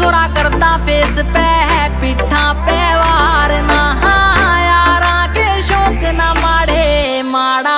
छोरा करता फेस पे।